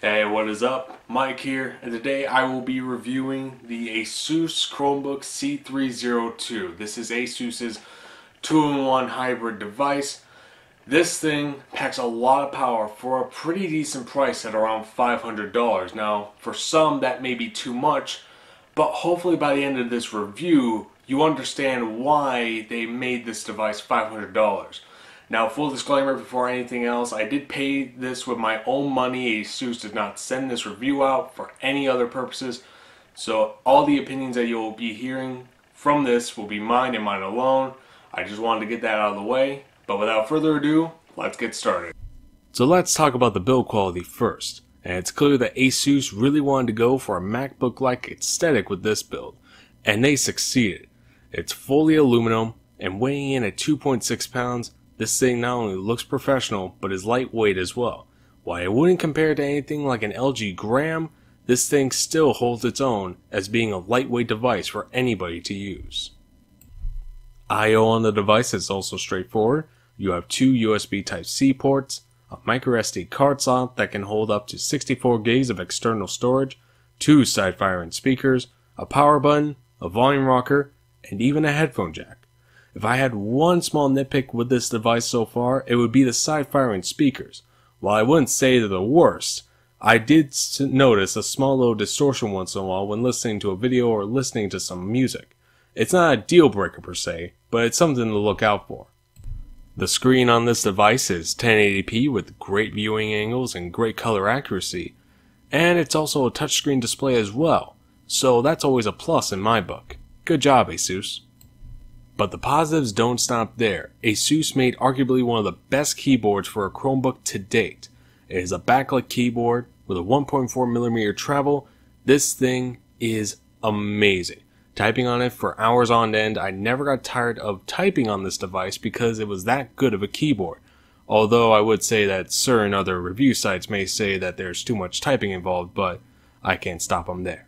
Hey, what is up? Mike here, and today I will be reviewing the Asus Chromebook C302. This is Asus's 2-in-1 hybrid device. This thing packs a lot of power for a pretty decent price at around $500. Now, for some that may be too much, but hopefully by the end of this review, you understand why they made this device $500. Now, full disclaimer before anything else, I did pay this with my own money. ASUS did not send this review out for any other purposes. So all the opinions that you'll be hearing from this will be mine and mine alone. I just wanted to get that out of the way. But without further ado, let's get started. So let's talk about the build quality first. And it's clear that ASUS really wanted to go for a MacBook-like aesthetic with this build. And they succeeded. It's fully aluminum and weighing in at 2.6 pounds, this thing not only looks professional but is lightweight as well. While it wouldn't compare to anything like an LG Gram, this thing still holds its own as being a lightweight device for anybody to use. I.O. on the device is also straightforward. You have two USB Type-C ports, a microSD card slot that can hold up to 64 gigs of external storage, two side-firing speakers, a power button, a volume rocker, and even a headphone jack. If I had one small nitpick with this device so far, it would be the side-firing speakers. While I wouldn't say they're the worst, I did notice a small little distortion once in a while when listening to a video or listening to some music. It's not a deal breaker per se, but it's something to look out for. The screen on this device is 1080p with great viewing angles and great color accuracy, and it's also a touchscreen display as well, so that's always a plus in my book. Good job, Asus. But the positives don't stop there. Asus made arguably one of the best keyboards for a Chromebook to date. It is a backlit keyboard with a 1.4mm travel. This thing is amazing. Typing on it for hours on end, I never got tired of typing on this device because it was that good of a keyboard. Although I would say that certain other review sites may say that there's too much typing involved, but I can't stop them there.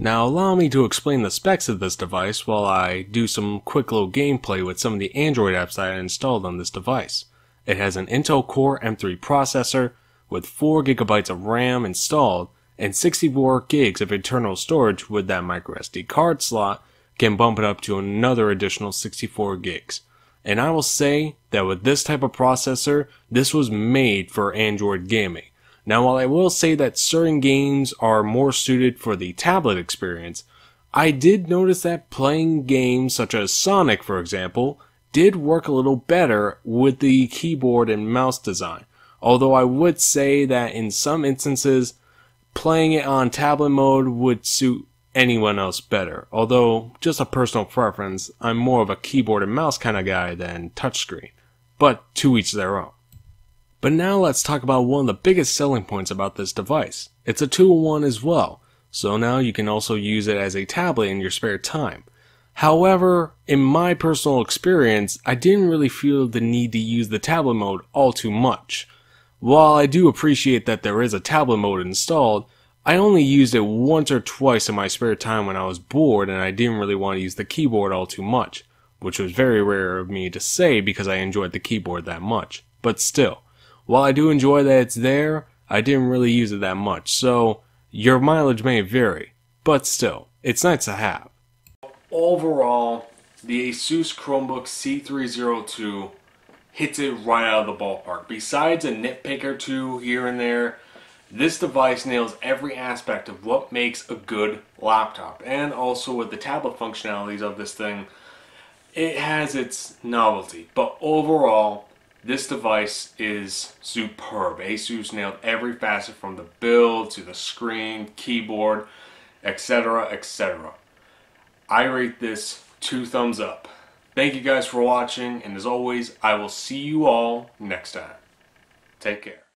Now allow me to explain the specs of this device while I do some quick little gameplay with some of the Android apps I installed on this device. It has an Intel Core M3 processor with 4GB of RAM installed and 64 gigs of internal storage with that microSD card slot can bump it up to another additional 64 gigs. And I will say that with this type of processor, this was made for Android gaming. Now, while I will say that certain games are more suited for the tablet experience, I did notice that playing games such as Sonic, for example, did work a little better with the keyboard and mouse design. Although I would say that in some instances, playing it on tablet mode would suit anyone else better. Although, just a personal preference, I'm more of a keyboard and mouse kind of guy than touchscreen. But to each their own. But now let's talk about one of the biggest selling points about this device. It's a 2-in-1 as well, so now you can also use it as a tablet in your spare time. However, in my personal experience, I didn't really feel the need to use the tablet mode all too much. While I do appreciate that there is a tablet mode installed, I only used it once or twice in my spare time when I was bored and I didn't really want to use the keyboard all too much, which was very rare of me to say because I enjoyed the keyboard that much. But still, while I do enjoy that it's there, I didn't really use it that much, so your mileage may vary, but still, it's nice to have. Overall, the Asus Chromebook C302 hits it right out of the ballpark. Besides a nitpick or two here and there, this device nails every aspect of what makes a good laptop. And also with the tablet functionalities of this thing, it has its novelty. But overall, this device is superb. Asus nailed every facet from the build to the screen, keyboard, etc, etc. I rate this two thumbs up. Thank you guys for watching, and as always, I will see you all next time. Take care.